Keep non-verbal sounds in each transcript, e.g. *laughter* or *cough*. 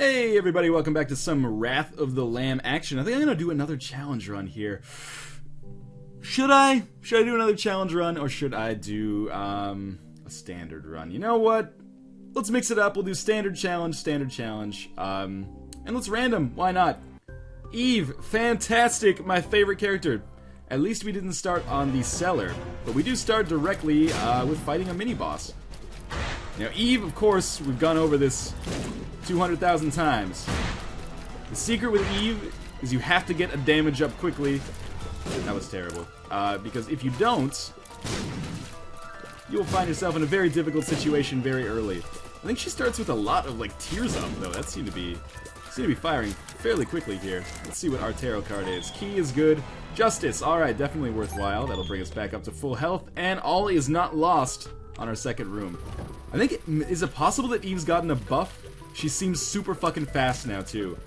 Hey everybody, welcome back to some Wrath of the Lamb action. I think I'm gonna do another challenge run here. Should I? Should I do another challenge run or should I do um, a standard run? You know what? Let's mix it up. We'll do standard challenge, standard challenge, um, and let's random. Why not? Eve, fantastic, my favorite character. At least we didn't start on the cellar, but we do start directly uh, with fighting a mini boss. Now, Eve, of course, we've gone over this 200,000 times. The secret with Eve is you have to get a damage up quickly. That was terrible. Uh, because if you don't, you'll find yourself in a very difficult situation very early. I think she starts with a lot of like tears up though. That seemed to be seem to be firing fairly quickly here. Let's see what our tarot card is. Key is good. Justice, alright, definitely worthwhile. That'll bring us back up to full health. And all is not lost on our second room. I think, is it possible that Eve's gotten a buff? She seems super fucking fast now, too.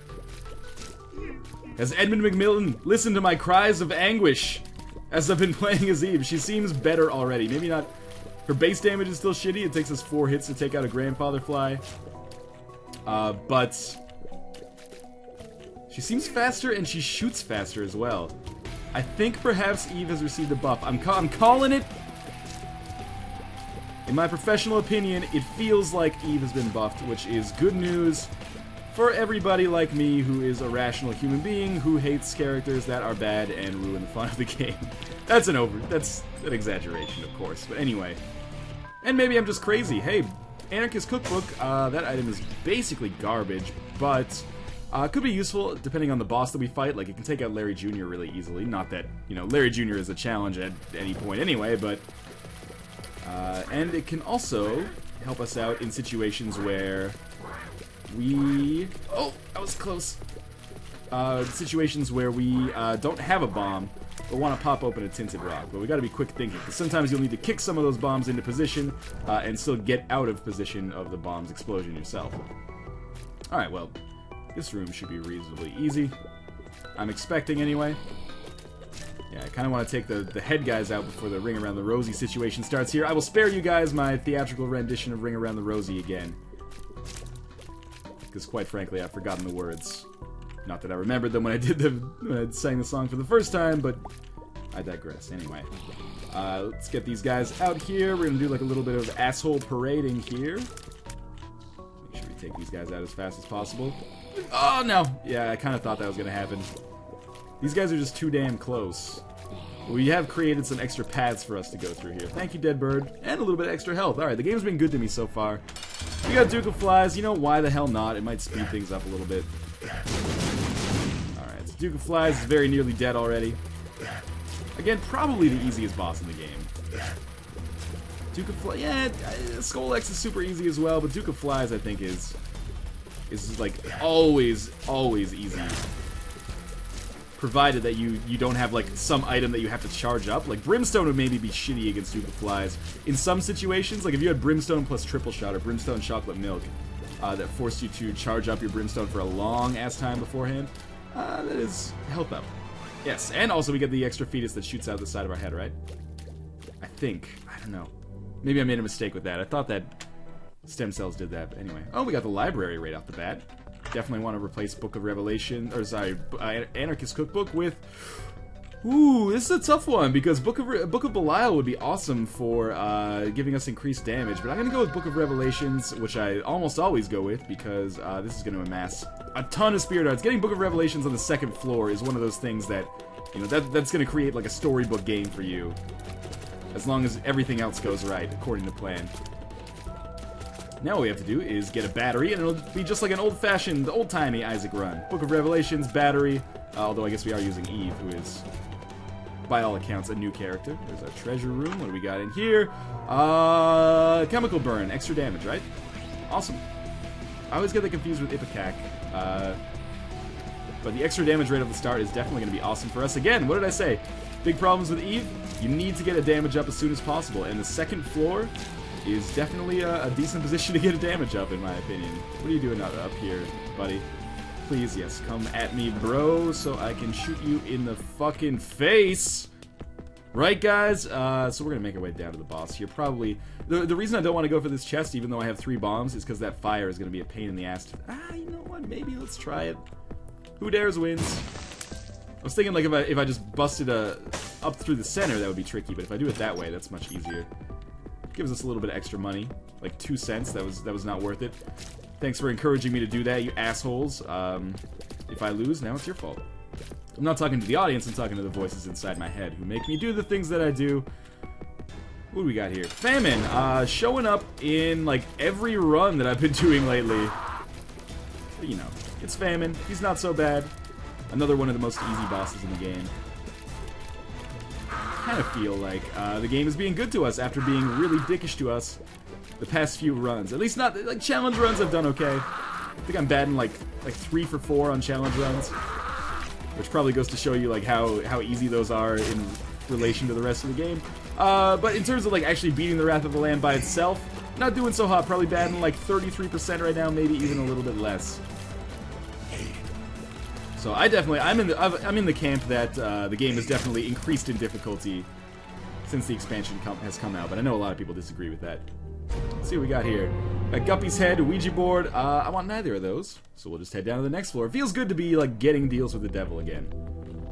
As Edmund McMillen, listened to my cries of anguish as I've been *laughs* playing as Eve. She seems better already. Maybe not... Her base damage is still shitty. It takes us four hits to take out a Grandfather Fly. Uh, but... She seems faster and she shoots faster as well. I think perhaps Eve has received a buff. I'm, ca I'm calling it in my professional opinion, it feels like Eve has been buffed, which is good news for everybody like me who is a rational human being who hates characters that are bad and ruin the fun of the *laughs* game. That's an over that's an exaggeration, of course. But anyway. And maybe I'm just crazy. Hey, Anarchist Cookbook, uh, that item is basically garbage, but uh, could be useful depending on the boss that we fight. Like, it can take out Larry Jr. really easily. Not that, you know, Larry Jr. is a challenge at any point anyway, but uh, and it can also help us out in situations where we... Oh, that was close. Uh, situations where we uh, don't have a bomb, but want to pop open a tinted rock. But we got to be quick thinking, because sometimes you'll need to kick some of those bombs into position uh, and still get out of position of the bomb's explosion yourself. Alright, well, this room should be reasonably easy. I'm expecting anyway. Yeah, I kind of want to take the, the head guys out before the Ring Around the Rosie situation starts here. I will spare you guys my theatrical rendition of Ring Around the Rosie again. Because quite frankly, I've forgotten the words. Not that I remembered them when I did the when I sang the song for the first time, but I digress. Anyway, uh, let's get these guys out here. We're gonna do like a little bit of asshole parading here. Make sure we take these guys out as fast as possible. Oh no! Yeah, I kind of thought that was gonna happen. These guys are just too damn close. We have created some extra paths for us to go through here. Thank you, Dead Bird. And a little bit of extra health. Alright, the game's been good to me so far. We got Duke of Flies. You know, why the hell not? It might speed things up a little bit. Alright, so Duke of Flies is very nearly dead already. Again, probably the easiest boss in the game. Duke of Flies, yeah, uh, X is super easy as well, but Duke of Flies, I think, is is like always, always easy provided that you you don't have like some item that you have to charge up. Like Brimstone would maybe be shitty against of Flies. In some situations, like if you had Brimstone plus Triple Shot or Brimstone Chocolate Milk, uh, that forced you to charge up your Brimstone for a long ass time beforehand, uh, that is health up. Yes, and also we get the extra fetus that shoots out the side of our head, right? I think. I don't know. Maybe I made a mistake with that. I thought that stem cells did that, but anyway. Oh, we got the library right off the bat definitely want to replace Book of Revelation, or sorry, uh, Anarchist Cookbook with. Ooh, this is a tough one because Book of Re Book of Belial would be awesome for uh, giving us increased damage, but I'm gonna go with Book of Revelations, which I almost always go with because uh, this is gonna amass a ton of spirit hearts. Getting Book of Revelations on the second floor is one of those things that you know that that's gonna create like a storybook game for you, as long as everything else goes right according to plan. Now all we have to do is get a battery, and it'll be just like an old-fashioned, old-timey Isaac run. Book of Revelations, battery, uh, although I guess we are using Eve, who is, by all accounts, a new character. There's our treasure room. What do we got in here? Uh, chemical burn, extra damage, right? Awesome. I always get that confused with Ipecac. Uh, but the extra damage rate of the start is definitely going to be awesome for us. Again, what did I say? Big problems with Eve? You need to get a damage up as soon as possible. And the second floor is definitely a, a, decent position to get a damage up, in my opinion. What are you doing up, up here, buddy? Please, yes, come at me, bro, so I can shoot you in the fucking face. Right, guys? Uh, so we're gonna make our way down to the boss here. Probably the the reason I don't want to go for this chest, even though I have three bombs, is because that fire is gonna be a pain in the ass. To, ah, you know what? Maybe let's try it. Who dares wins? I was thinking like if I if I just busted a up through the center, that would be tricky. But if I do it that way, that's much easier. Gives us a little bit of extra money, like two cents. That was that was not worth it. Thanks for encouraging me to do that, you assholes. Um, if I lose, now it's your fault. I'm not talking to the audience, I'm talking to the voices inside my head who make me do the things that I do. What do we got here? Famine, uh, showing up in, like, every run that I've been *laughs* doing lately. But, you know, it's Famine. He's not so bad. Another one of the most easy bosses in the game. Kind of feel like uh, the game is being good to us after being really dickish to us the past few runs. At least not, like, challenge runs I've done okay. I think I'm batting, like, like three for four on challenge runs which probably goes to show you like how how easy those are in relation to the rest of the game. Uh, but in terms of like actually beating the Wrath of the Lamb by itself, not doing so hot. Probably batting like 33% right now, maybe even a little bit less. So I definitely I'm in the I'm in the camp that uh, the game has definitely increased in difficulty since the expansion com has come out, but I know a lot of people disagree with that. Let's see what we got here. Got Guppy's head, Ouija board. Uh, I want neither of those, so we'll just head down to the next floor. Feels good to be like getting deals with the devil again.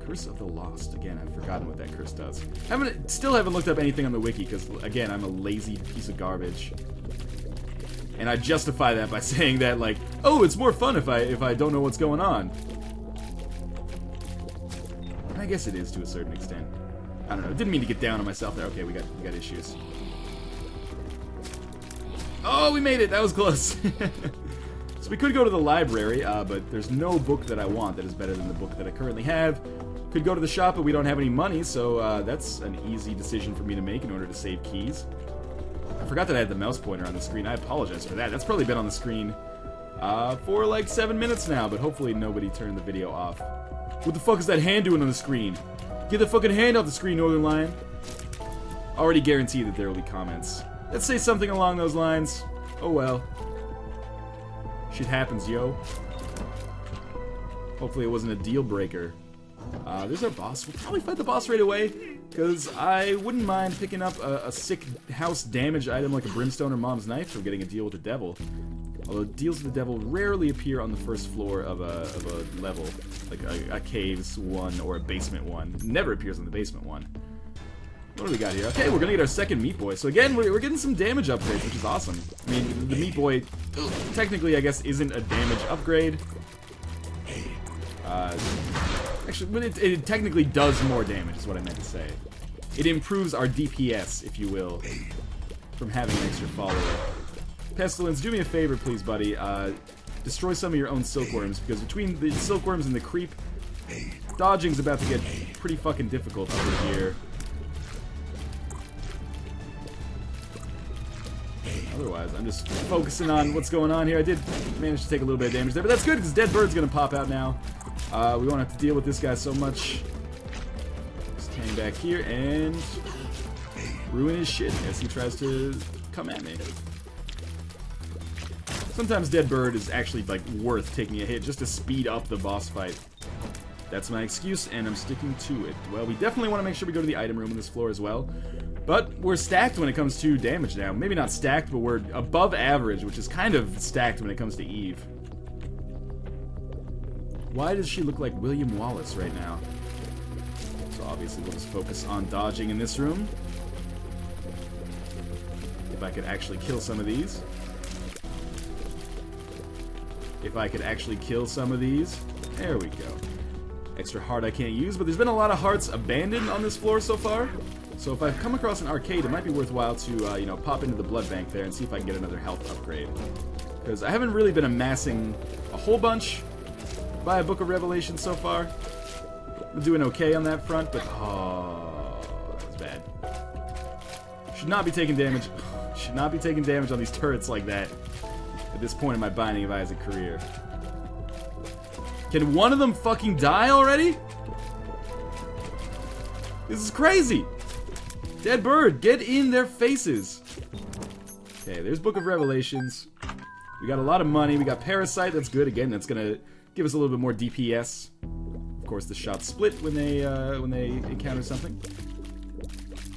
Curse of the Lost. Again, I've forgotten what that curse does. Haven't still haven't looked up anything on the wiki because again, I'm a lazy piece of garbage. And I justify that by *laughs* saying that like, oh, it's more fun if I if I don't know what's going on. I guess it is to a certain extent. I don't know. Didn't mean to get down on myself there. Okay, we got we got issues. Oh, we made it! That was close. *laughs* so we could go to the library, uh, but there's no book that I want that is better than the book that I currently have. Could go to the shop, but we don't have any money, so uh, that's an easy decision for me to make in order to save keys. I forgot that I had the mouse pointer on the screen. I apologize for that. That's probably been on the screen uh, for like seven minutes now, but hopefully nobody turned the video off. What the fuck is that hand doing on the screen? Get the fucking hand off the screen, Northernlion. Already guarantee that there will be comments. Let's say something along those lines. Oh well. Shit happens, yo. Hopefully it wasn't a deal breaker. Uh, there's our boss. We'll probably fight the boss right away, because I wouldn't mind picking up a, a, sick house damage item like a brimstone or mom's knife for getting a deal with the devil. Although deals with the devil rarely appear on the first floor of a, of a level, like a, a caves one or a basement one. Never appears on the basement one. What do we got here? Okay, we're gonna get our second Meat Boy. So again, we're, we're getting some damage upgrades, which is awesome. I mean, the Meat Boy, technically, I guess, isn't a damage upgrade. Uh, actually, but it, it technically does more damage, is what I meant to say. It improves our DPS, if you will, from having an extra follower. Pestilence, do me a favor, please, buddy. Uh, destroy some of your own silkworms, because between the silkworms and the creep, dodging's about to get pretty fucking difficult over here. Otherwise, I'm just focusing on what's going on here. I did manage to take a little bit of damage there, but that's good because Dead Bird's going to pop out now. Uh, we won't have to deal with this guy so much. Just hang back here and ruin his shit as he tries to come at me. Sometimes Dead Bird is actually like worth taking a hit just to speed up the boss fight. That's my excuse, and I'm sticking to it. Well, we definitely want to make sure we go to the item room on this floor as well. But we're stacked when it comes to damage now. Maybe not stacked, but we're above average, which is kind of stacked when it comes to Eve. Why does she look like William Wallace right now? So obviously we'll just focus on dodging in this room. If I could actually kill some of these. If I could actually kill some of these. There we go. Extra heart I can't use, but there's been a lot of hearts abandoned on this floor so far. So if I come across an arcade, it might be worthwhile to, uh, you know, pop into the blood bank there and see if I can get another health upgrade. Because I haven't really been amassing a whole bunch by a Book of Revelation so far. I'm doing okay on that front, but oh, that's bad. Should not be taking damage. *sighs* Should not be taking damage on these turrets like that at this point in my Binding of Isaac career. Can one of them fucking die already? This is crazy! Dead bird, get in their faces. Okay, there's Book of Revelations. We got a lot of money. We got Parasite. That's good. Again, that's gonna give us a little bit more DPS. Of course, the shots split when they uh, when they encounter something.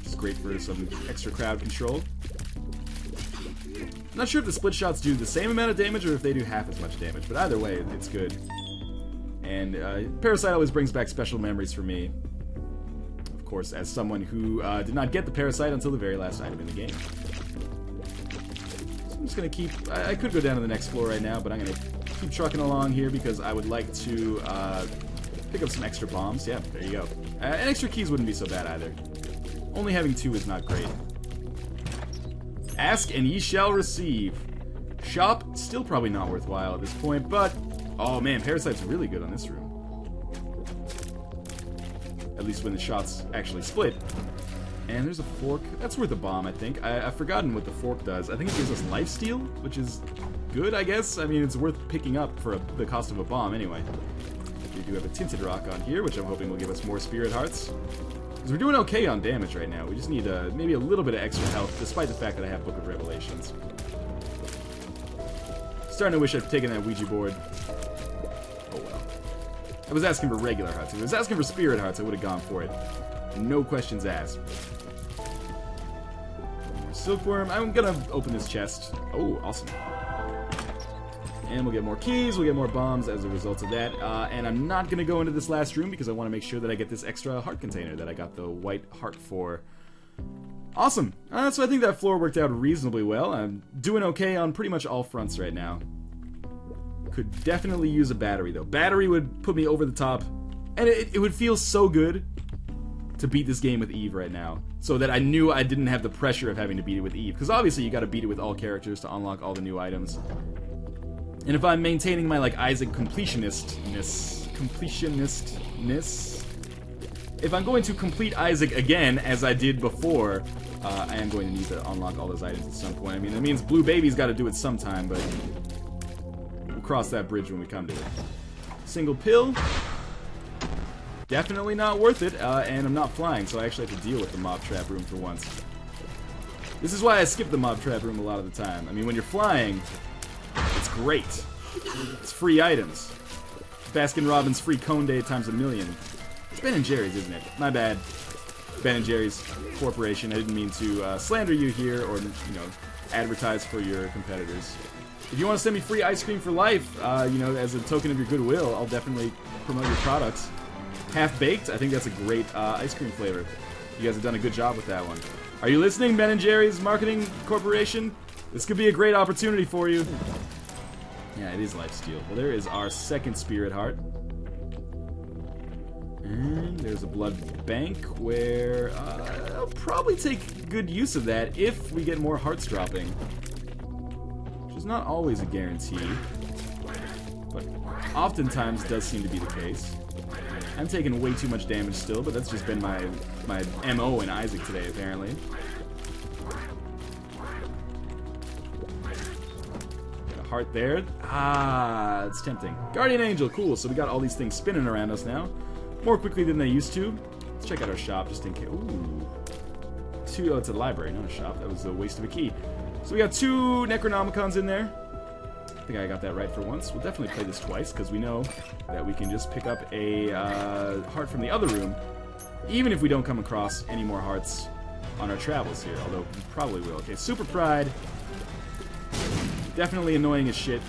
It's great for some extra crowd control. I'm not sure if the split shots do the same amount of damage or if they do half as much damage, but either way, it's good. And uh, Parasite always brings back special memories for me. Of course, as someone who uh, did not get the Parasite until the very last item in the game. So I'm just gonna keep... I, I could go down to the next floor right now, but I'm gonna keep trucking along here because I would like to uh, pick up some extra bombs. Yeah, there you go. Uh, and extra keys wouldn't be so bad either. Only having two is not great. Ask and ye shall receive. Shop, still probably not worthwhile at this point, but... Oh man, Parasite's really good on this room. At least when the shots actually split. And there's a fork. That's worth a bomb, I think. I, have forgotten what the fork does. I think it gives us life steal, which is good, I guess. I mean, it's worth picking up for a, the cost of a bomb anyway. We do have a Tinted Rock on here, which I'm hoping will give us more Spirit Hearts. Because we're doing okay on damage right now. We just need uh, maybe a little bit of extra health, despite the fact that I have Book of Revelations. Starting to wish I'd taken that Ouija board. Oh well. I was asking for regular hearts. If I was asking for spirit hearts, I would have gone for it. No questions asked. Silkworm. I'm gonna open this chest. Oh, awesome. And we'll get more keys, we'll get more bombs as a result of that. Uh, and I'm not going to go into this last room because I want to make sure that I get this extra heart container that I got the white heart for. Awesome. Uh, so I think that floor worked out reasonably well. I'm doing okay on pretty much all fronts right now. Could definitely use a battery, though. Battery would put me over the top. And it, it would feel so good to beat this game with Eve right now. So that I knew I didn't have the pressure of having to beat it with Eve. Because obviously you gotta beat it with all characters to unlock all the new items. And if I'm maintaining my like Isaac completionistness, completionistness, if I'm going to complete Isaac again as I did before, uh, I am going to need to unlock all those items at some point. I mean, that means Blue Baby's got to do it sometime, but we'll cross that bridge when we come to it. Single pill. Definitely not worth it, uh, and I'm not flying, so I actually have to deal with the mob trap room for once. This is why I skip the mob trap room a lot of the time. I mean, when you're flying, it's great. It's free items. Baskin Robbins free cone day times a million. It's Ben and Jerry's, isn't it? My bad. Ben and Jerry's Corporation. I didn't mean to uh, slander you here or, you know, advertise for your competitors. If you want to send me free ice cream for life, uh, you know, as a token of your goodwill, I'll definitely promote your products. Half baked, I think that's a great uh, ice cream flavor. You guys have done a good job with that one. Are you listening, Ben and Jerry's Marketing Corporation? This could be a great opportunity for you. Yeah, it is life steal. Well, there is our second spirit heart. And there's a blood bank where uh, I'll probably take good use of that if we get more hearts dropping. Which is not always a guarantee, but oftentimes does seem to be the case. I'm taking way too much damage still, but that's just been my my MO in Isaac today, apparently. Heart there. Ah, it's tempting. Guardian Angel, cool. So we got all these things spinning around us now. More quickly than they used to. Let's check out our shop just in case. Ooh. Two, oh, it's a library, not a shop. That was a waste of a key. So we got two Necronomicons in there. I think I got that right for once. We'll definitely play this twice, because we know that we can just pick up a uh, heart from the other room, even if we don't come across any more hearts on our travels here, although we probably will. Okay, Super Pride. Definitely annoying as shit.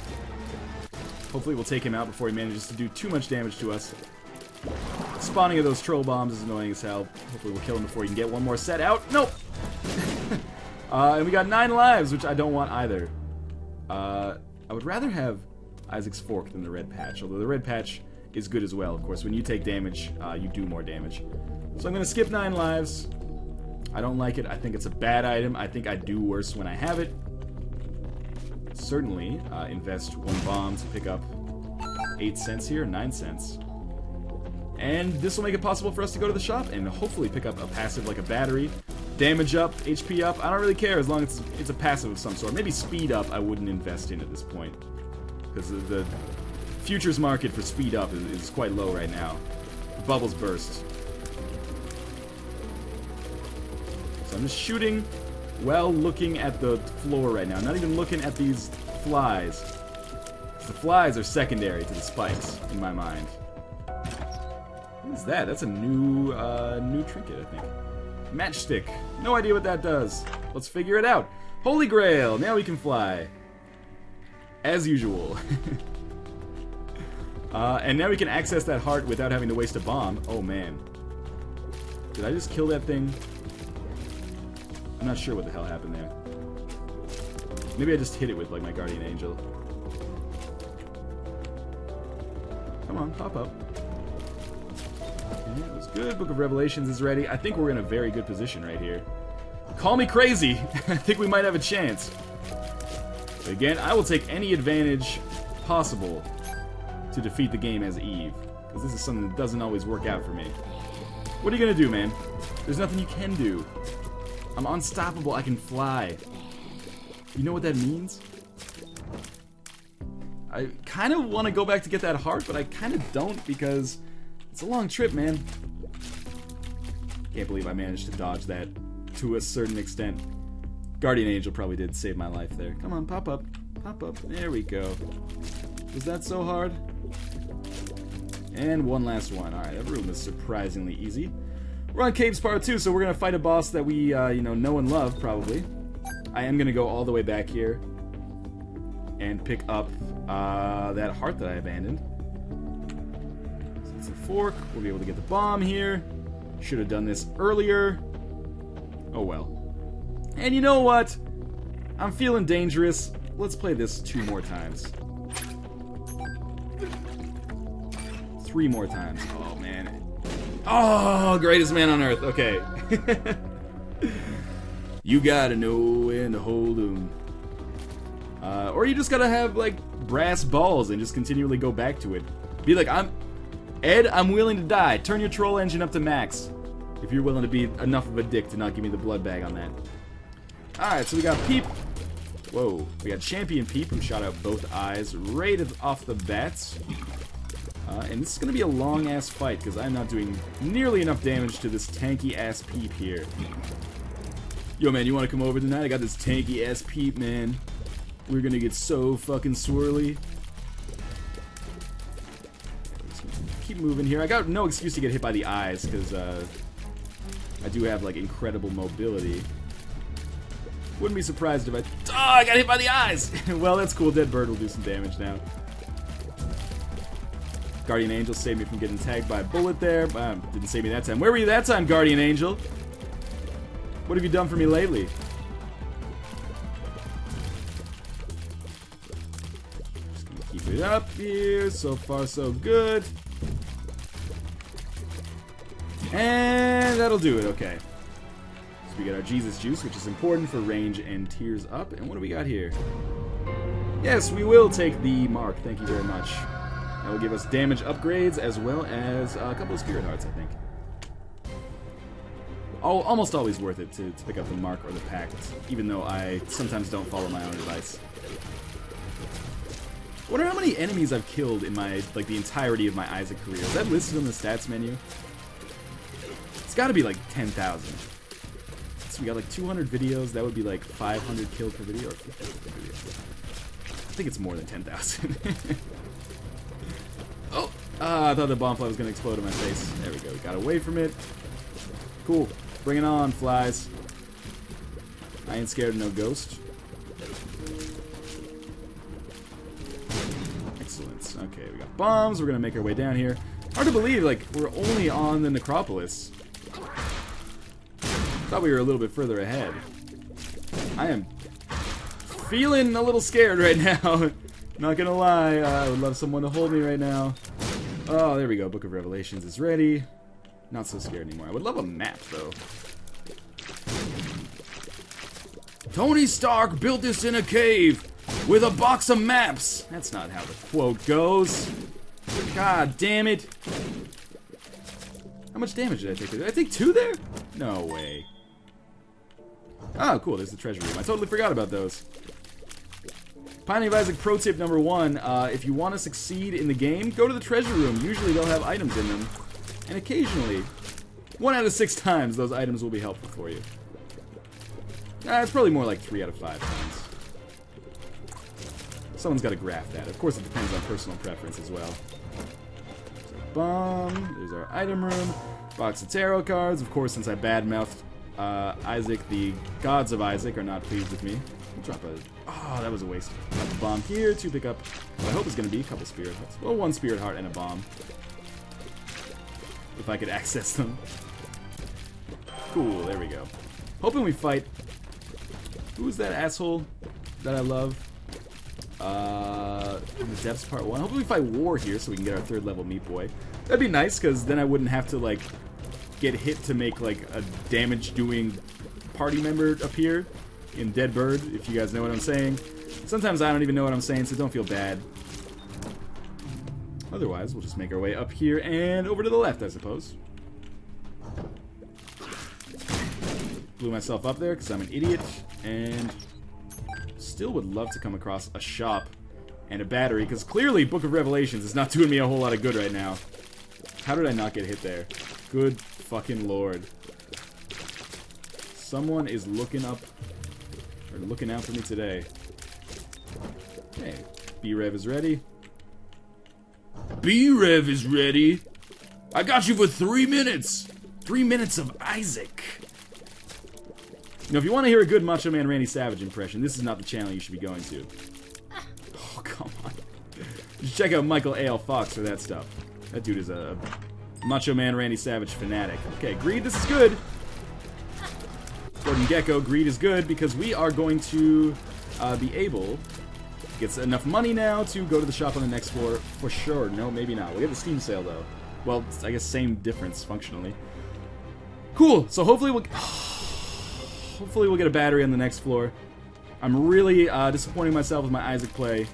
Hopefully we'll take him out before he manages to do too much damage to us. Spawning of those troll bombs is annoying as hell. Hopefully we'll kill him before he can get one more set out. Nope! *laughs* uh, and we got nine lives, which I don't want either. Uh, I would rather have Isaac's Fork than the red patch, although the red patch is good as well. Of course, when you take damage, uh, you do more damage. So I'm going to skip nine lives. I don't like it. I think it's a bad item. I think I do worse when I have it certainly uh, invest one bomb to pick up 8 cents here, 9 cents. And this will make it possible for us to go to the shop and hopefully pick up a passive like a battery. Damage up, HP up, I don't really care as long as it's, it's a passive of some sort. Maybe speed up I wouldn't invest in at this point. Because the futures market for speed up is, is quite low right now. Bubbles burst. So I'm just shooting well looking at the floor right now. Not even looking at these flies. The flies are secondary to the spikes, in my mind. What is that? That's a new, uh, new trinket, I think. Matchstick. No idea what that does. Let's figure it out. Holy Grail. Now we can fly. As usual. *laughs* uh, and now we can access that heart without having to waste a bomb. Oh, man. Did I just kill that thing? I'm not sure what the hell happened there. Maybe I just hit it with, like, my Guardian Angel. Come on, pop up. Okay, that was good. Book of Revelations is ready. I think we're in a very good position right here. Call me crazy. *laughs* I think we might have a chance. But again, I will take any advantage possible to defeat the game as Eve. Because this is something that doesn't always work out for me. What are you going to do, man? There's nothing you can do. I'm unstoppable. I can fly. You know what that means? I kind of want to go back to get that heart, but I kind of don't because it's a long trip, man. Can't believe I managed to dodge that to a certain extent. Guardian Angel probably did save my life there. Come on, pop up. Pop up. There we go. Was that so hard? And one last one. Alright, that room was surprisingly easy. We're on Caves Part 2, so we're to fight a boss that we, uh, you know, know and love, probably. I am to go all the way back here and pick up uh, that heart that I abandoned. So it's a fork. We'll be able to get the bomb here. Should have done this earlier. Oh well. And you know what? I'm feeling dangerous. Let's play this two more times. Three more times. Oh. Oh, greatest man on earth. Okay. *laughs* you gotta know when to hold 'em. Uh, or you just gotta have like brass balls and just continually go back to it. Be like, I'm Ed, I'm willing to die. Turn your troll engine up to max. If you're willing to be enough of a dick to not give me the blood bag on that. Alright, so we got Peep. Whoa. We got Champion Peep who shot out both eyes right off the bat. Uh, and this is going to be a long-ass fight because I'm not doing nearly enough damage to this tanky-ass Peep here. Yo, man, you want to come over tonight? I got this tanky-ass Peep, man. We're gonna get so fucking swirly. Keep moving here. I got no excuse to get hit by the eyes, because uh, I do have, like, incredible mobility. Wouldn't be surprised if I... Oh, I got hit by the eyes! *laughs* well, that's cool. Dead Bird will do some damage now. Guardian Angel saved me from getting tagged by a bullet there. Um, didn't save me that time. Where were you that time, Guardian Angel? What have you done for me lately? Keep it up here. So far, so good. And that'll do it. Okay. So we get our Jesus Juice, which is important for range and tears up. And what do we got here? Yes, we will take the mark. Thank you very much. That will give us damage upgrades as well as a couple of Spirit Hearts, I think. almost always worth it to, to pick up the mark or the pact, even though I sometimes don't follow my own advice. I wonder how many enemies I've killed in my, like, the entirety of my Isaac career. Is that listed on the stats menu? It's gotta be like 10,000. So we got like 200 videos, that would be like 500 killed per video, or 50 per video. I think it's more than 10,000. *laughs* Ah, I thought the bomb fly was gonna explode in my face. There we go, we got away from it. Cool. Bring it on, flies. I ain't scared of no ghost. Excellent. Okay, we got bombs. We're gonna make our way down here. Hard to believe, like, we're only on the Necropolis. Thought we were a little bit further ahead. I am feeling a little scared right *laughs* now. Not gonna lie, uh, I would love someone to hold me right now. Oh, there we go. Book of Revelations is ready. Not so scared anymore. I would love a map, though. Tony Stark built this in a cave with a box of maps. That's not how the quote goes. God damn it. How much damage did I take? Did I take two there? No way. Oh, cool. There's the treasure room. I totally forgot about those. Of Isaac pro tip number one. Uh, if you want to succeed in the game, go to the treasure room. Usually they'll have items in them. And occasionally, one out of six times, those items will be helpful for you. Uh, it's probably more like three out of five times. Someone's got to graph that. Of course, it depends on personal preference as well. So, bomb. There's our item room. Box of tarot cards. Of course, since I badmouthed uh, Isaac, the gods of Isaac, are not pleased with me. I'll drop a... Oh, that was a waste. Drop a bomb here to pick up what I hope is going to be a couple spirit hearts. Well, one spirit heart and a bomb. If I could *laughs* access them. Cool, there we go. Hoping we fight... Who's that asshole that I love? Uh, in the depths part one. Hopefully we fight War here so we can get our third level Meat Boy. That'd be nice because then I wouldn't have to like get hit to make like a damage doing party member appear in Dead Bird, if you guys know what I'm saying. Sometimes I don't even know what I'm saying, so don't feel bad. Otherwise, we'll just make our way up here and over to the left, I suppose. Blew myself up there because I'm an idiot, and still would love to come across a shop and a battery, because clearly Book of Revelations is not *laughs* doing me a whole lot of good right now. How did I not get hit there? Good fucking lord. Someone is looking up, looking out for me today. Hey, B-Rev is ready. B-Rev is ready? I got you for three minutes! Three minutes of Isaac! Now, if you want to hear a good Macho Man Randy Savage impression, this is not the channel you should be going to. Oh, come on. Just check out Michael A.L. Fox for that stuff. That dude is a Macho Man Randy Savage fanatic. Okay, Greed, this is good. Gekko, Greed is good because we are going to uh, be able to get enough money now to go to the shop on the next floor for sure. No, maybe not. We'll get the Steam sale though. Well, I guess same difference functionally. Cool. So hopefully we'll *sighs* hopefully we'll get a battery on the next floor. I'm really uh, disappointing myself with my Isaac play.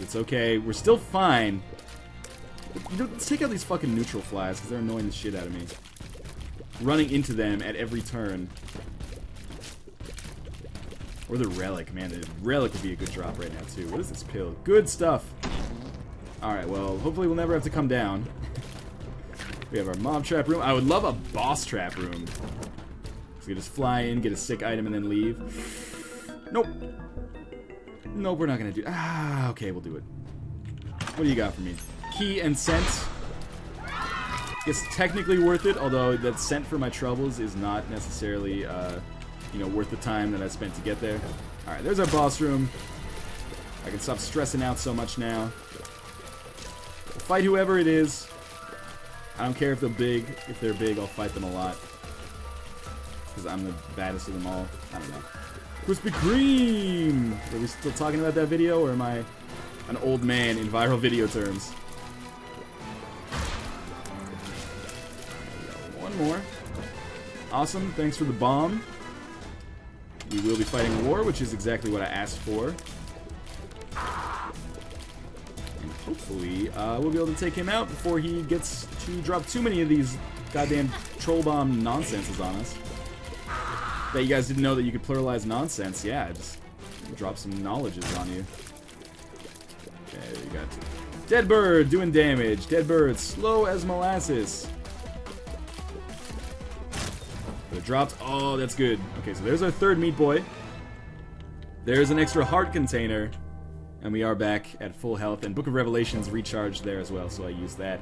It's okay. We're still fine. You know, let's take out these fucking neutral flies, because they're annoying the shit out of me. Running into them at every turn. Or the relic, man. The relic would be a good drop right now, too. What is this pill? Good stuff. Alright, well, hopefully we'll never have to come down. we have our mob trap room. I would love a boss trap room. So we just fly in, get a sick item, and then leave. Nope. Nope, we're not gonna do... Ah, okay, we'll do it. What do you got for me? Key and cent. It's technically worth it, although that cent for my troubles is not necessarily, uh, you know, worth the time that I spent to get there. Alright, there's our boss room. I can stop stressing out so much now. Fight whoever it is. I don't care if they're big. If they're big, I'll fight them a lot. Because I'm the baddest of them all. I don't know. Krispy Kreme! Are we still talking about that video, or am I an old man in viral video terms? One more. Awesome, thanks for the bomb. We will be fighting war, which is exactly what I asked for. And hopefully, uh, we'll be able to take him out before he gets to drop too many of these goddamn troll bomb nonsenses on us. Bet you guys didn't know that you could pluralize nonsense. Yeah, just drop some knowledges on you. Okay, you got Dead Bird doing damage. Dead Bird slow as molasses. But it dropped. Oh, that's good. Okay, so there's our third Meat Boy. There's an extra heart container. And we are back at full health. And Book of Revelations recharged there as well, so I used that.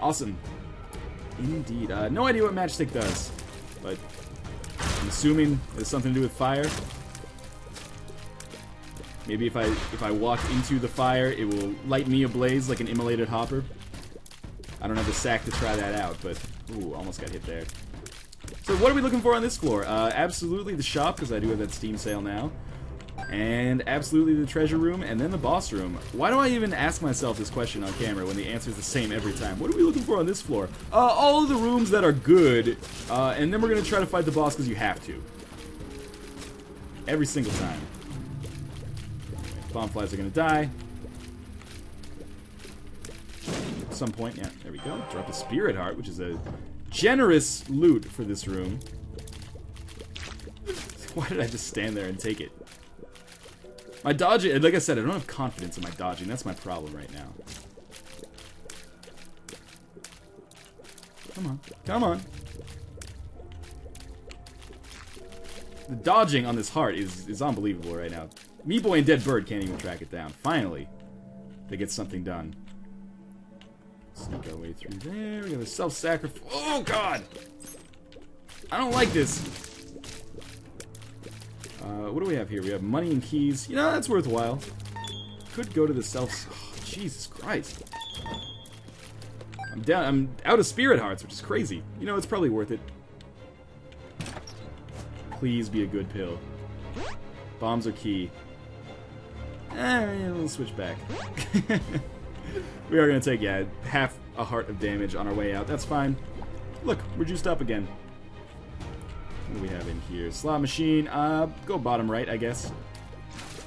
Awesome. Indeed. Uh, no idea what Matchstick does. But I'm assuming it's something to do with fire. Maybe if I if I walk into the fire, it will light me ablaze like an immolated hopper. I don't have the sack to try that out, but ooh, almost got hit there. So what are we looking for on this floor? Uh, absolutely the shop, because I do have that Steam sale now. And absolutely the treasure room, and then the boss room. Why do I even ask myself this question on camera when the answer is the same every time? What are we looking for on this floor? Uh, all of the rooms that are good, uh, and then we're going to try to fight the boss because you have to. Every single time. Bomb flies are going to die. At some point, yeah, there we go. Drop a spirit heart, which is a generous loot for this room. *laughs* Why did I just stand there and take it? My dodging, like I said, I don't have confidence in my dodging. That's my problem right now. Come on. Come on. The dodging on this heart is, is unbelievable right now. Meat Boy and Dead Bird can't even track it down. Finally, they get something done. Sneak our way through there. We got a self-sacrifice. Oh, God! I don't like this. Uh, what do we have here? We have money and keys. You know, that's worthwhile. Could go to the self... Oh, Jesus Christ. I'm down. I'm out of spirit hearts, which is crazy. You know, it's probably worth it. Please be a good pill. Bombs are key. Eh, we'll switch back. *laughs* we are going to take, yeah, half a heart of damage on our way out. That's fine. Look, we're juiced up again. What do we have in here? Slot machine. Uh, go bottom right, I guess.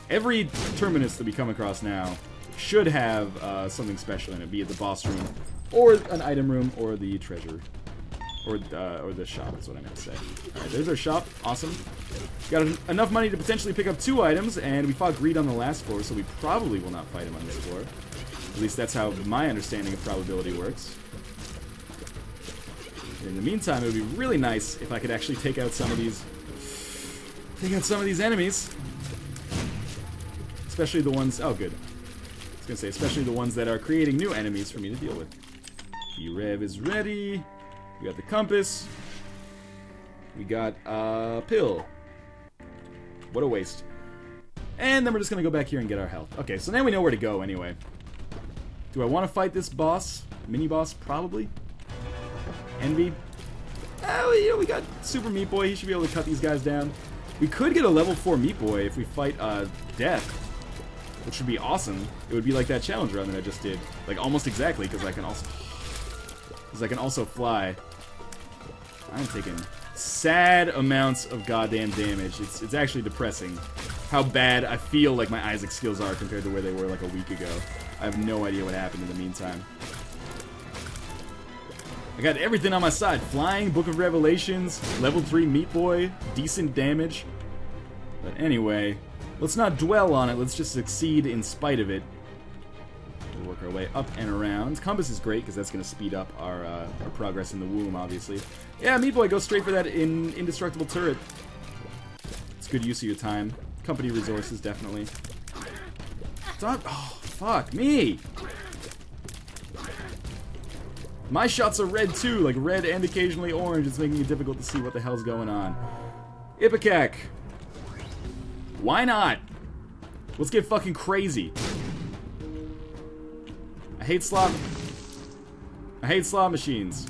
Every terminus that we come across now should have uh, something special in it, be it the boss room, or an item room, or the treasure. Or, uh, or the shop is what I meant to say. Alright, there's our shop. Awesome. Got enough money to potentially pick up two items, and we fought Greed on the last floor, so we probably will not fight him on this floor. At least that's how my understanding of probability works. In the meantime, it would be really nice if I could actually take out some of these... Take out some of these enemies. Especially the ones... Oh, good. I was gonna say, especially the ones that are creating new enemies for me to deal with. The rev is ready. We got the compass. We got a pill. What a waste. And then we're just gonna go back here and get our health. Okay, so now we know where to go anyway. Do I want to fight this boss? Mini-boss? Probably. Envy? Oh, you know, we got Super Meat Boy. He should be able to cut these guys down. We could get a level 4 Meat Boy if we fight uh, Death, which would be awesome. It would be like that challenge run that I just did. Like, almost exactly, because I can also... Because I can also fly. I'm taking sad amounts of goddamn damage. It's, it's actually depressing how bad I feel like my Isaac skills are compared to where they were like a week ago. I have no idea what happened in the meantime. I got everything on my side. Flying, Book of Revelations, level 3 Meat Boy, decent damage. But anyway, let's not dwell on it. Let's just succeed in spite of it. We'll work our way up and around. Compass is great because that's going to speed up our, uh, our progress in the womb, obviously. Yeah, Meat Boy, go straight for that in indestructible turret. It's good use of your time. Company resources, definitely. Stop. Oh, fuck me. My shots are red too, like red and occasionally orange. It's making it difficult to see what the hell's going on. Ipecac. Why not? Let's get fucking crazy. I hate slot... I hate slot machines.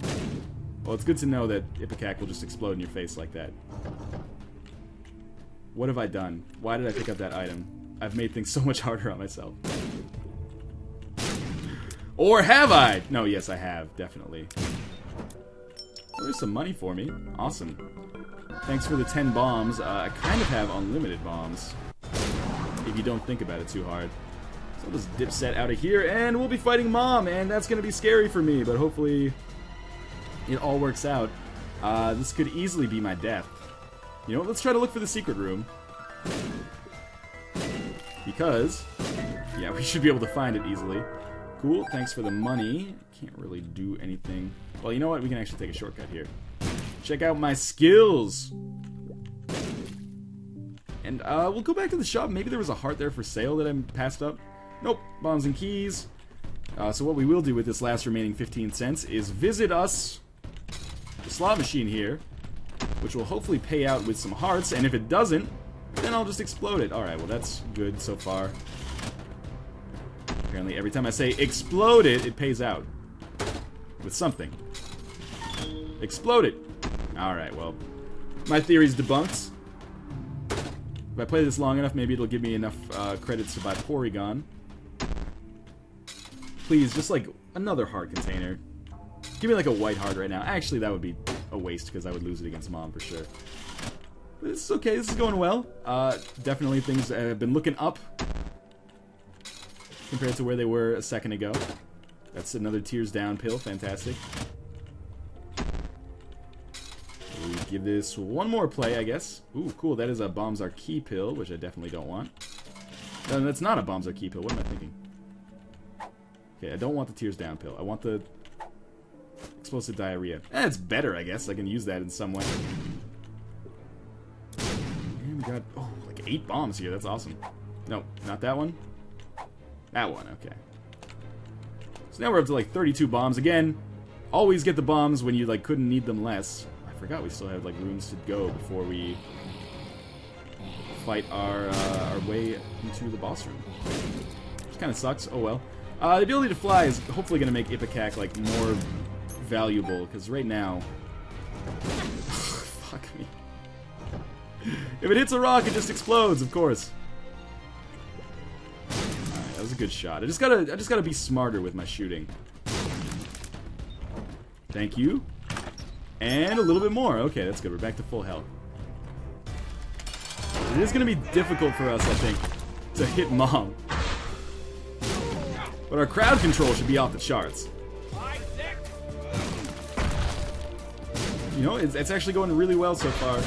Well, it's good to know that Ipecac will just explode in your face like that. What have I done? Why did I pick up that item? I've made things *laughs* so much harder on myself. Or have I? No, yes, I have, definitely. Well, there's some money for me. Awesome. Thanks for the 10 bombs. Uh, I kind of have unlimited bombs. If you don't think about it too hard. So I'll just dip set out of here, and we'll be fighting Mom, and that's going to be scary for me, but hopefully it all works out. Uh, this could easily be my death. You know what? Let's try to look for the secret room. Because, yeah, *laughs* we should be able to find it easily. Cool, thanks for the money. Can't really do anything. Well, you know what? We can actually take a shortcut here. Check out my skills! And uh, we'll go back to the shop. Maybe there was a heart there for sale that I passed up. Nope, bombs and keys. Uh, so what we will do with this last remaining 15 cents is visit us, the slot machine here, which will hopefully pay out with some hearts, and if it doesn't, then I'll just explode it. Alright, well that's good so far. Apparently every time I say explode it, it pays out. With something. Explode it! Alright, well. My theory's debunked. If I play this long enough, maybe it'll give me enough uh, credits to buy Porygon. Please, just like another heart container. Give me like a white heart right now. Actually, that would be a waste because I would lose it against Mom for sure. But this is okay. This is going well. Uh, definitely things have been looking up compared to where they were a second ago. That's another tears down pill. Fantastic. We give this one more play, I guess. Ooh, cool. That is a Bombs Are Key pill, which I definitely don't want. No, that's not a Bombs Are Key pill. What am I thinking? Okay, I don't want the tears down pill. I want the explosive diarrhea. Eh, it's better, I guess. I can use that in some way. And we got, oh, like eight bombs here. That's awesome. No, not that one. That one, okay. So now we're up to like 32 bombs. Again, always get the bombs when you like couldn't need them less. I forgot we still have like rooms to go before we fight our uh, our way into the boss room. Which kind of sucks. Oh well. Uh, the ability to fly is hopefully going to make Ipecac like more valuable because right now, *laughs* fuck me. If it hits a rock, it just explodes. Of course. Good shot. I just gotta I just gotta be smarter with my shooting. Thank you. And a little bit more. Okay, that's good. We're back to full health. It is to be difficult for us, I think, to hit Mom. But our crowd control should be off the charts. You know, it's, it's actually going really well so far.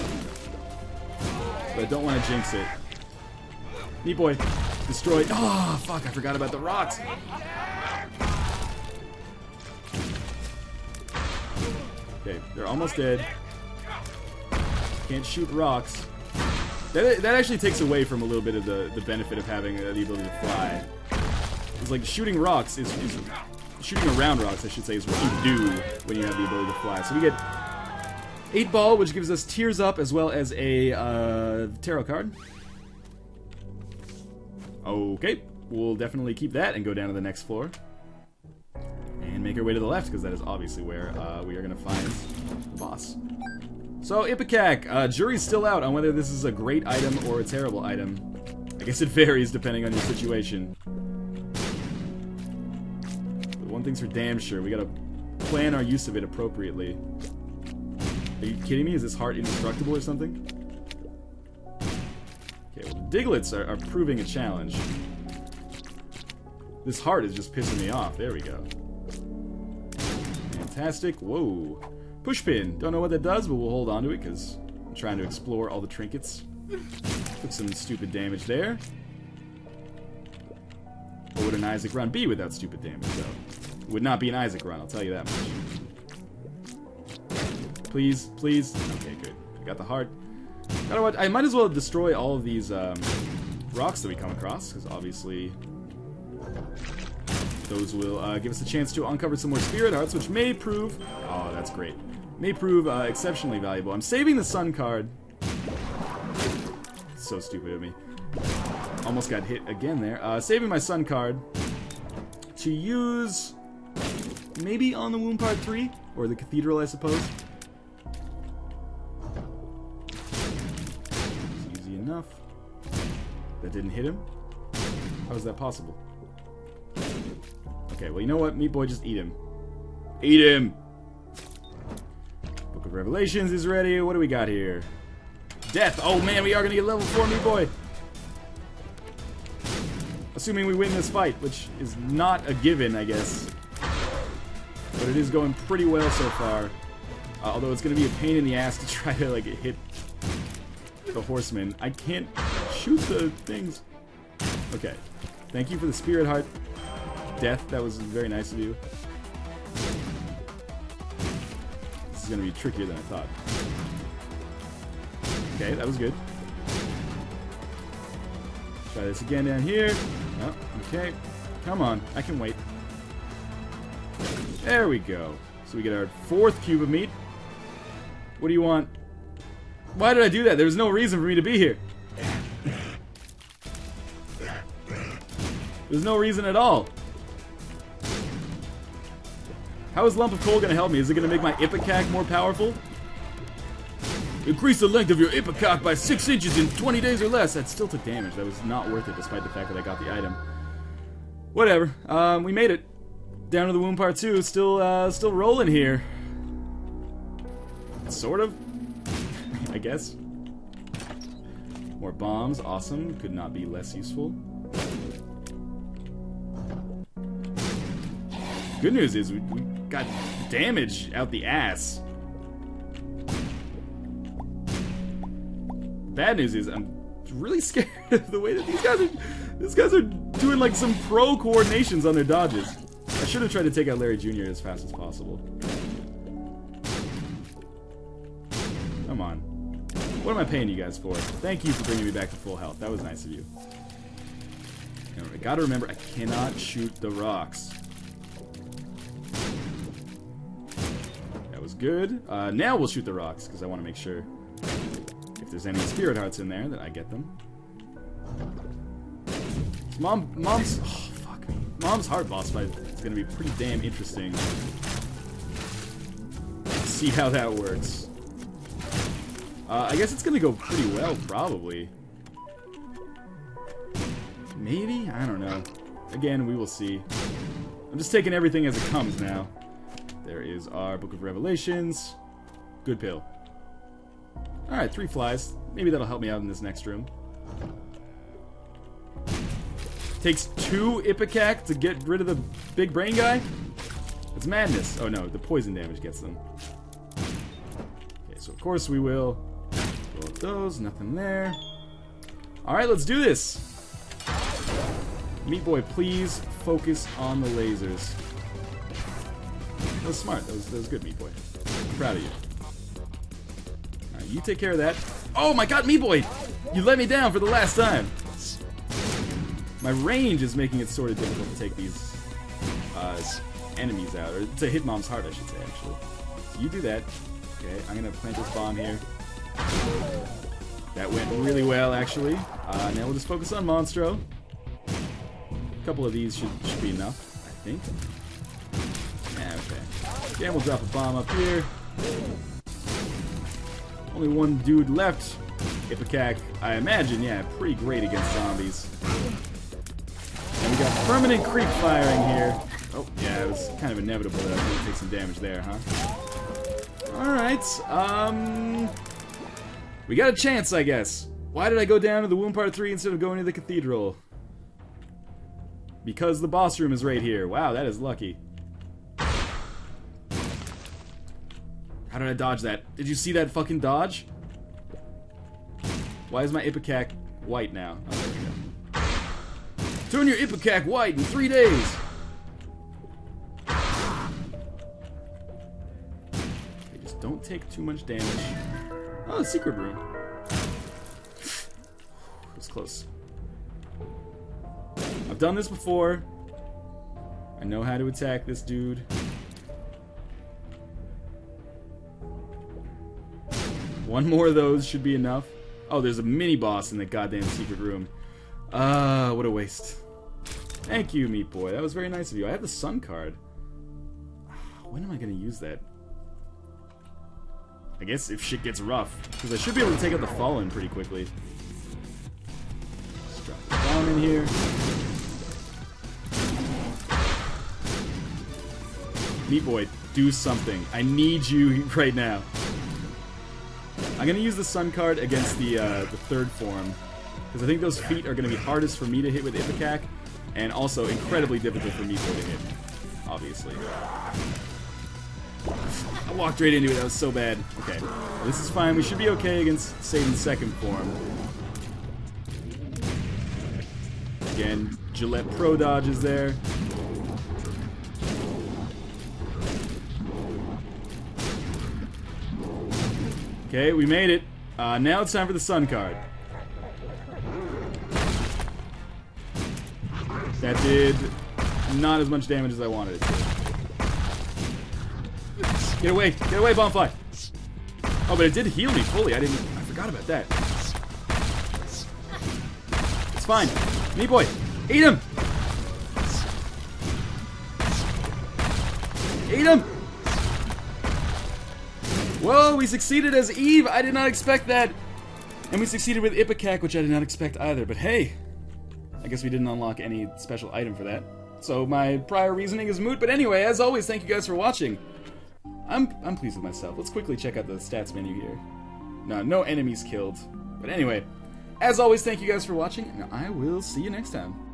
But I don't want to jinx it. Meat Boy, destroyed. Oh, fuck, I forgot about the rocks. Okay, they're almost dead. Can't shoot rocks. That, that actually takes away from a little bit of the, the benefit of having uh, the ability to fly. It's like shooting rocks is, is shooting around rocks, I should say, is what you do when you have the ability to fly. So we get eight ball, which gives us tears up as well as a uh, tarot card. Okay, we'll definitely keep that and go down to the next floor and make our way to the left because that is obviously where uh, we are going to find the boss. So, Ipecac, uh, jury's still out on whether this is a great item or a terrible item. I guess it *laughs* varies depending on your situation. But one thing's for damn sure, we gotta plan our use of it appropriately. Are you kidding me? Is this heart indestructible or something? Digletts are, are proving a challenge. This heart is just pissing me off. There we go. Fantastic. Whoa. Pushpin. Don't know what that does, but we'll hold on to it because I'm trying to explore all the trinkets. Took some stupid damage there. What would an Isaac run be without stupid damage, though? It would not be an Isaac run, I'll tell you that much. Please, please. Okay, good. I got the heart. I might as well destroy all of these um, rocks that we come across, because obviously those will uh, give us a chance to uncover some more spirit hearts, which may prove... Oh, that's great. May prove uh, exceptionally valuable. I'm saving the sun card. So stupid of me. Almost got hit again there. Uh, saving my sun card to use maybe on the Womb Part 3, or the Cathedral, I suppose. That didn't hit him? How is that possible? Okay, well, you know what? Meat Boy, just eat him. Eat him! Book of Revelations is ready. What do we got here? Death! Oh man, we are gonna get level 4 Meat Boy! Assuming we win this fight, which is not a given, I guess. But it is going pretty well so far. Uh, although it's gonna be a pain in the ass to try to, like, hit the horseman. I can't shoot the things. Okay. Thank you for the spirit heart death. That was very nice of you. This is going to be trickier than I thought. Okay, that was good. Try this again down here. Oh, okay. Come on. I can wait. There we go. So we get our fourth cube of meat. What do you want? Why did I do that? There was no reason for me to be here. There's no reason at all. How is Lump of Coal gonna help me? Is it gonna make my Ipecac more powerful? Increase the length of your Ipecac by 6 inches in 20 days or less. That still took damage. That was not worth it despite the fact that I got the item. Whatever. Um, we made it. Down to the womb part 2. Still, uh, still rolling here. Sort of. *laughs* I guess. More bombs. Awesome. Could not be less useful. Good news is we, we got damage out the ass. Bad news is I'm really scared *laughs* of the way that these guys are. These guys are doing like some pro coordinations on their dodges. I should have tried to take out Larry Jr. as fast as possible. Come on. What am I paying you guys for? Thank you for bringing me back to full health. That was nice of you. I gotta remember, I cannot shoot the rocks. Good. Uh, now we'll shoot the rocks, because I want to make sure if there's any spirit hearts in there that I get them. Mom, mom's, oh, fuck. Mom's hard boss fight is going to be pretty damn interesting. See how that works. Uh, I guess it's going to go pretty well, probably. Maybe? I don't know. Again, we will see. I'm just taking everything as it comes now. There is our Book of Revelations. Good pill. Alright, three flies. Maybe that'll help me out in this next room. Takes two Ipecac to get rid of the big brain guy? It's madness. Oh no, the poison damage gets them. Okay, so of course we will roll those. Nothing there. Alright, let's do this. Meat Boy, please focus on the lasers. That was smart. That was, that was good, Meat Boy. Proud of you. You take care of that. Oh my god, Meat Boy! You let me down for the last time! My range is making it sort of difficult to take these uh, enemies out. Or to hit Mom's heart, I should say, actually. So you do that. Okay, I'm gonna plant this bomb here. That went really well, actually. Uh, now we'll just focus on Monstro. A couple of these should, should be enough, I think. We'll drop a bomb up here. Only one dude left. Ipecac, I imagine, yeah, pretty great against zombies. And we got permanent creep firing here. Oh, yeah, it was kind of inevitable that I was going to take some damage there, huh? Alright, um... We got a chance, I guess. Why did I go down to the Womb Part 3 instead of going to the Cathedral? Because the boss room is right here. Wow, that is lucky. How did I dodge that? Did you see that fucking dodge? Why is my Ipecac white now? Oh, there we go. Turn your Ipecac white in three days! Okay, just don't take too much damage. Oh, the secret room. *sighs* It was close. I've done this before. I know how to attack this dude. One more of those should be enough. Oh, there's a mini boss in the goddamn secret room. Ah, uh, what a waste. Thank you, Meat Boy. That was very nice of you. I have the Sun card. When am I going to use that? I guess if shit gets rough. Because I should be able to take out the Fallen pretty quickly. Let's drop the bomb in here. Meat Boy, do something. I need you *laughs* right now. I'm gonna use the Sun card against the uh, the third form because I think those feet are gonna be hardest for me to hit with Ipecac, and also incredibly difficult for me to hit. Obviously. I walked right into it. That was so bad. Okay, well, this is fine. We should be okay against Satan's second form. Again, Gillette Pro dodge is there. Okay, we made it. Uh, now it's time for the Sun card. That did not as much damage as I wanted it to. Get away! Get away, Bombfly! Oh, but it did heal me fully. I didn't... I forgot about that. It's fine. Meat Boy, eat him! Eat him! Whoa, we succeeded as Eve! I did not expect that! And we succeeded with Ipecac, which I did not expect either, but hey! I guess we didn't unlock any special item for that. So my prior reasoning is moot, but anyway, as always, thank you guys for watching. I'm, I'm pleased with myself. Let's quickly check out the stats menu here. No, no enemies killed. But anyway, as always, thank you guys for watching, and I will see you next time.